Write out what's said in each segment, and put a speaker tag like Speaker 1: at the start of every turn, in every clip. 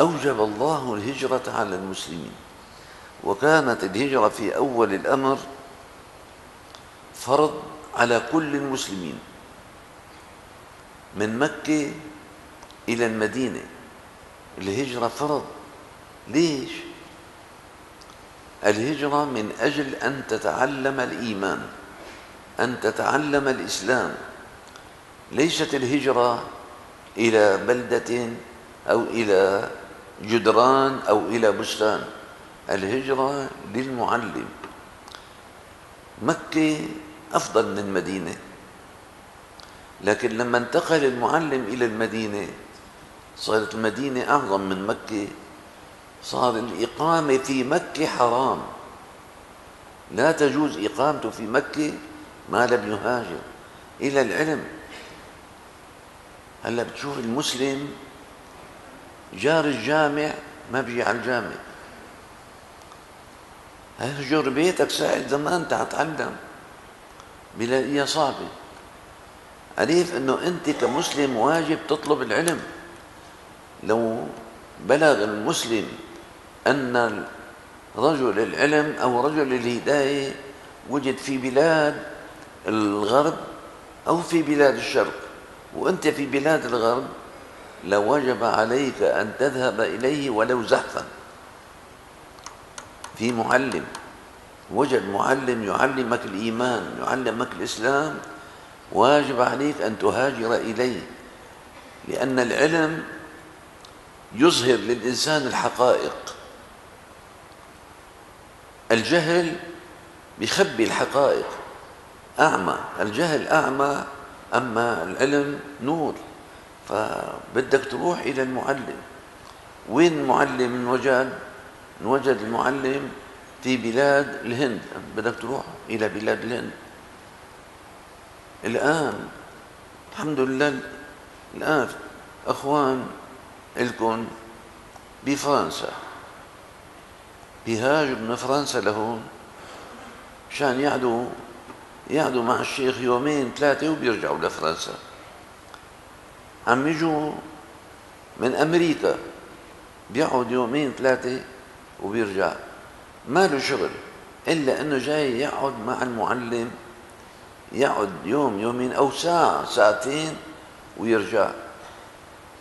Speaker 1: أوجب الله الهجرة على المسلمين. وكانت الهجرة في أول الأمر فرض على كل المسلمين من مكة إلى المدينة. الهجرة فرض. ليش؟ الهجرة من أجل أن تتعلم الإيمان أن تتعلم الإسلام. ليست الهجرة إلى بلدة أو إلى جدران أو إلى بستان. الهجرة للمعلم. مكة أفضل من المدينة. لكن لما انتقل المعلم إلى المدينة صارت المدينة أعظم من مكة. صار الإقامة في مكة حرام. لا تجوز إقامته في مكة ما لم يهاجر. إلى العلم. هلأ بتشوف المسلم جار الجامع ما بيجي على الجامع اهجر بيتك ساعة زمان تعتعلم بلاقيها صعبة. عرف إنه أنت كمسلم واجب تطلب العلم. لو بلغ المسلم أن رجل العلم أو رجل الهداية وجد في بلاد الغرب أو في بلاد الشرق وأنت في بلاد الغرب لوجب عليك أن تذهب إليه ولو زحفا. في معلم وجد معلم يعلمك الإيمان يعلمك الإسلام واجب عليك أن تهاجر إليه لأن العلم يظهر للإنسان الحقائق. الجهل بيخبي الحقائق. أعمى الجهل أعمى أما العلم نور. فبدك تروح إلى المعلم. وين المعلم انوجد انوجد المعلم في بلاد الهند. بدك تروح إلى بلاد الهند. الآن الحمد لله الآن أخوان لكم بفرنسا. بيهاجوا من فرنسا لهون مشان يقعدوا يقعدوا مع الشيخ يومين ثلاثة وبيرجعوا لفرنسا. عم يجوا من أمريكا بيقعد يومين ثلاثة وبيرجع. ما له شغل إلا أنه جاي يقعد مع المعلم يقعد يوم يومين أو ساعة ساعتين ويرجع.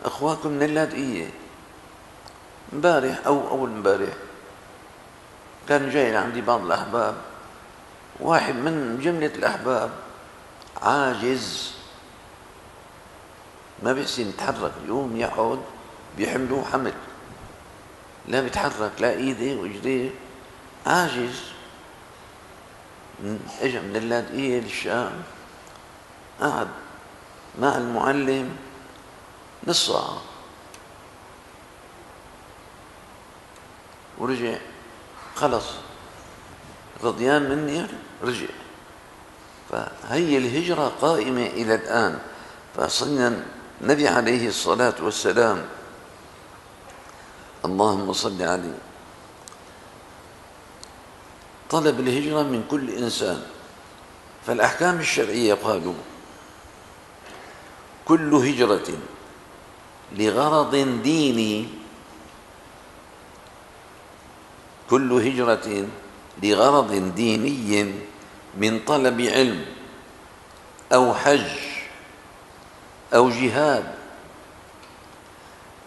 Speaker 1: اخوانكم من اللاذقيه امبارح أو أول امبارح كان جاي عندي بعض الأحباب. واحد من جملة الأحباب عاجز. ما بيحسن يتحرك. يقوم يقعد بيحملوه حمل. لا بيتحرك لا ايديه واجريه عاجز. اجى من اللاذقيه للشام. قعد مع المعلم نص ساعة. ورجع. خلص. رضيان مني رجع. فهي الهجرة قائمة إلى الآن. فصلنا النبي عليه الصلاة والسلام. اللهم صل عليه. طلب الهجرة من كل إنسان. فالأحكام الشرعية قالوا كل هجرة لغرض ديني كل هجرة لغرض ديني من طلب علم أو حج أو جهاد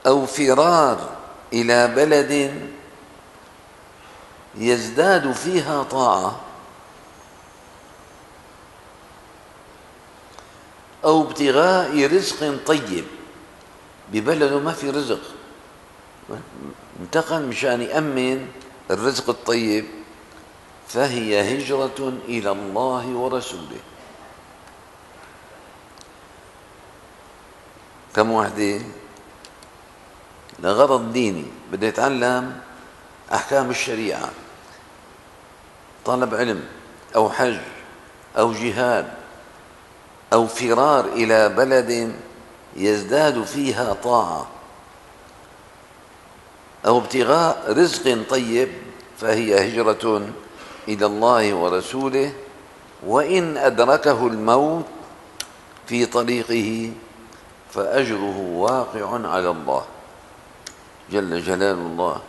Speaker 1: أو فرار إلى بلد يزداد فيها طاعة أو ابتغاء رزق طيب. ببلده ما في رزق. انتقل مشان يأمن الرزق الطيب فهي هجرة إلى الله ورسوله. كم وحدة؟ لغرض ديني. بده يتعلم أحكام الشريعة. طلب علم أو حج أو جهاد أو فرار إلى بلد يزداد فيها طاعة. أو ابتغاء رزق طيب فهي هجرة إلى الله ورسوله وإن أدركه الموت في طريقه فأجره واقع على الله. جل جلال الله.